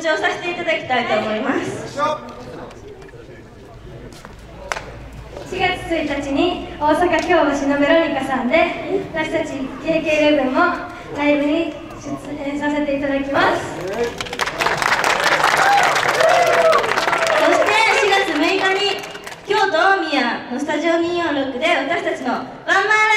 知をさせていただきたいと思います。4月1日に大阪京橋のベロニカさんで私たち KK11 もライブに出演させていただきます、そして4月6日に京都大宮のスタジオ246で私たちのワンマン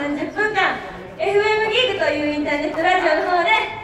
30分間 FM ギークというインターネットラジオの方で